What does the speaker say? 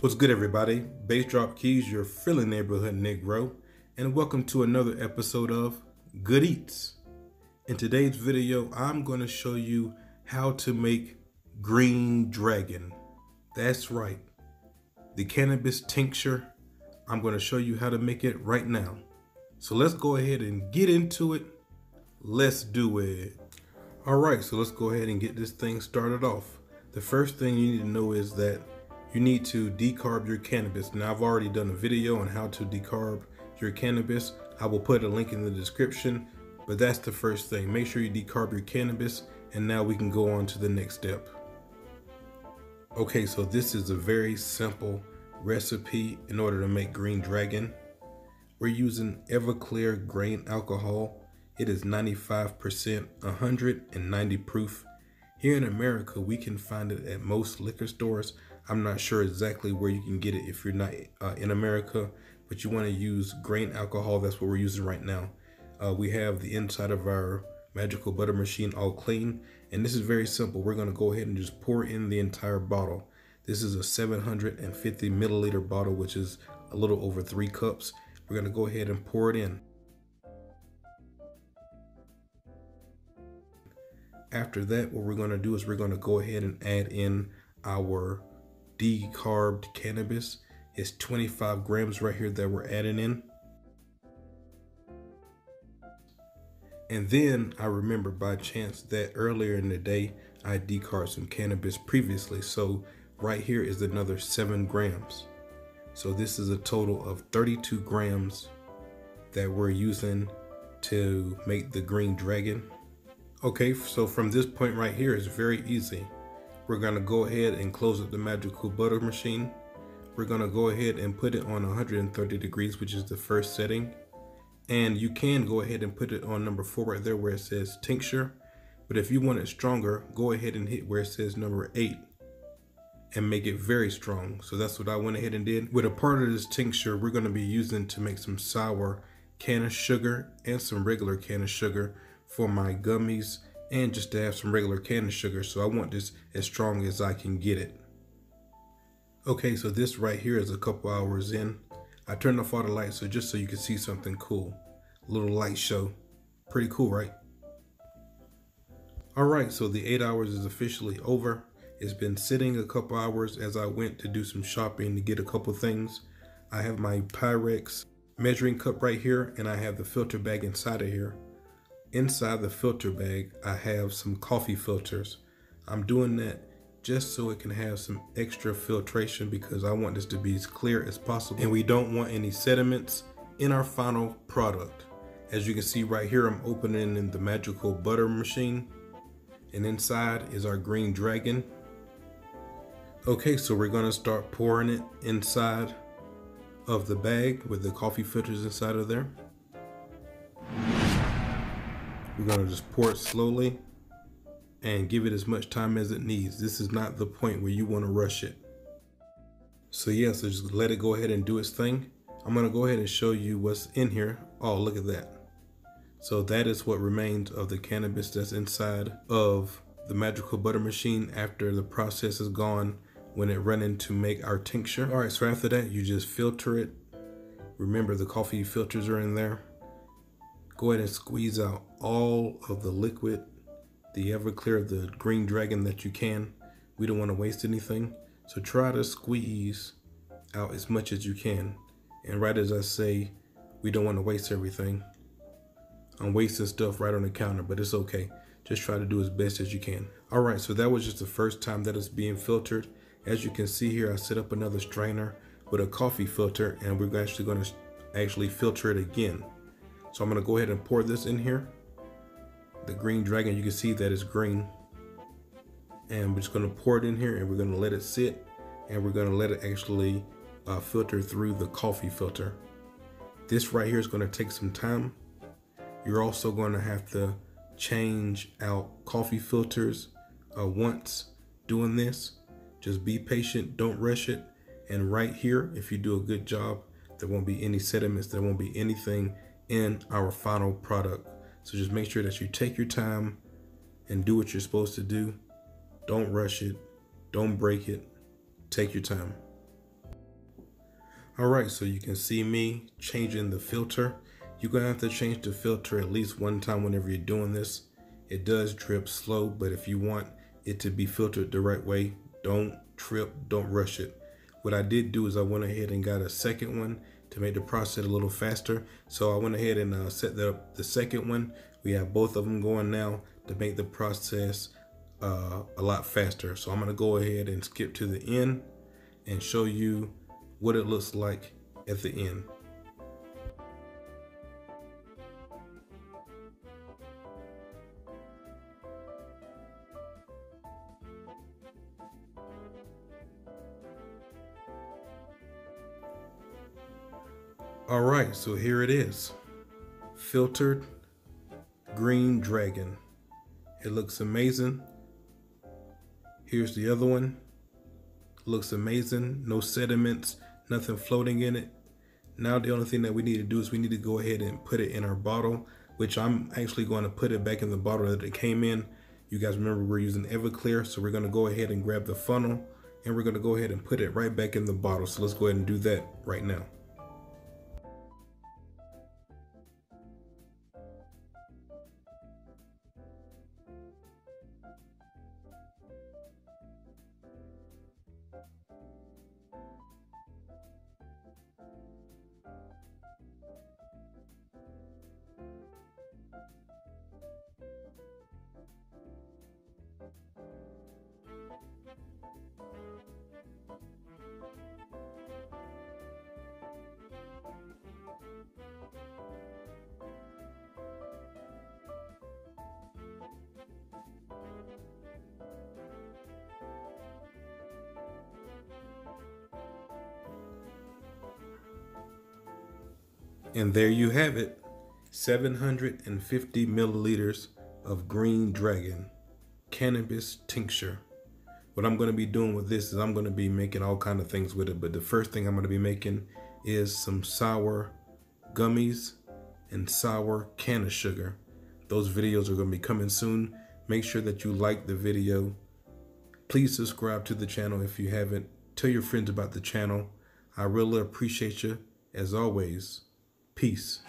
What's good, everybody? Bass Drop Keys, your Philly neighborhood Negro, and welcome to another episode of Good Eats. In today's video, I'm going to show you how to make Green Dragon. That's right, the cannabis tincture. I'm going to show you how to make it right now. So let's go ahead and get into it. Let's do it. All right, so let's go ahead and get this thing started off. The first thing you need to know is that you need to decarb your cannabis. Now I've already done a video on how to decarb your cannabis. I will put a link in the description, but that's the first thing. Make sure you decarb your cannabis and now we can go on to the next step. Okay, so this is a very simple recipe in order to make Green Dragon. We're using Everclear grain alcohol. It is 95%, 190 proof. Here in America, we can find it at most liquor stores. I'm not sure exactly where you can get it if you're not uh, in America, but you want to use grain alcohol. That's what we're using right now. Uh, we have the inside of our magical butter machine all clean, and this is very simple. We're going to go ahead and just pour in the entire bottle. This is a 750 milliliter bottle, which is a little over three cups. We're going to go ahead and pour it in. After that, what we're going to do is we're going to go ahead and add in our decarbed cannabis. It's 25 grams right here that we're adding in. And then I remember by chance that earlier in the day, I decarbed some cannabis previously. So right here is another seven grams. So this is a total of 32 grams that we're using to make the green dragon. Okay, so from this point right here, it's very easy. We're gonna go ahead and close up the magical butter machine. We're gonna go ahead and put it on 130 degrees, which is the first setting. And you can go ahead and put it on number four right there where it says tincture. But if you want it stronger, go ahead and hit where it says number eight and make it very strong. So that's what I went ahead and did. With a part of this tincture, we're gonna be using to make some sour can of sugar and some regular can of sugar for my gummies and just to have some regular can of sugar. So I want this as strong as I can get it. Okay, so this right here is a couple hours in. I turned off all the lights so just so you can see something cool. A little light show. Pretty cool, right? All right, so the eight hours is officially over. It's been sitting a couple hours as I went to do some shopping to get a couple things. I have my Pyrex measuring cup right here and I have the filter bag inside of here. Inside the filter bag, I have some coffee filters. I'm doing that just so it can have some extra filtration because I want this to be as clear as possible. And we don't want any sediments in our final product. As you can see right here, I'm opening in the magical butter machine. And inside is our green dragon. Okay, so we're gonna start pouring it inside of the bag with the coffee filters inside of there. We're gonna just pour it slowly and give it as much time as it needs. This is not the point where you wanna rush it. So yeah, so just let it go ahead and do its thing. I'm gonna go ahead and show you what's in here. Oh, look at that. So that is what remains of the cannabis that's inside of the magical butter machine after the process is gone when it run in to make our tincture. All right, so after that, you just filter it. Remember the coffee filters are in there go ahead and squeeze out all of the liquid, the Everclear, the green dragon that you can. We don't want to waste anything. So try to squeeze out as much as you can. And right as I say, we don't want to waste everything. I'm wasting stuff right on the counter, but it's okay. Just try to do as best as you can. All right, so that was just the first time that it's being filtered. As you can see here, I set up another strainer with a coffee filter and we're actually gonna actually filter it again. So I'm gonna go ahead and pour this in here. The green dragon, you can see that it's green. And we're just gonna pour it in here and we're gonna let it sit and we're gonna let it actually uh, filter through the coffee filter. This right here is gonna take some time. You're also gonna have to change out coffee filters uh, once doing this. Just be patient, don't rush it. And right here, if you do a good job, there won't be any sediments, there won't be anything in our final product. So just make sure that you take your time, and do what you're supposed to do. Don't rush it. Don't break it. Take your time. All right, so you can see me changing the filter. You're gonna have to change the filter at least one time whenever you're doing this. It does drip slow, but if you want it to be filtered the right way, don't trip, don't rush it. What I did do is I went ahead and got a second one to make the process a little faster. So I went ahead and uh, set up the second one. We have both of them going now to make the process uh, a lot faster. So I'm gonna go ahead and skip to the end and show you what it looks like at the end. All right, so here it is. Filtered green dragon. It looks amazing. Here's the other one. Looks amazing. No sediments, nothing floating in it. Now the only thing that we need to do is we need to go ahead and put it in our bottle, which I'm actually going to put it back in the bottle that it came in. You guys remember we're using Everclear, so we're going to go ahead and grab the funnel and we're going to go ahead and put it right back in the bottle. So let's go ahead and do that right now. And there you have it 750 milliliters of green dragon cannabis tincture. What I'm going to be doing with this is I'm going to be making all kind of things with it. But the first thing I'm going to be making is some sour gummies and sour can of sugar. Those videos are going to be coming soon. Make sure that you like the video. Please subscribe to the channel if you haven't. Tell your friends about the channel. I really appreciate you. As always, Peace.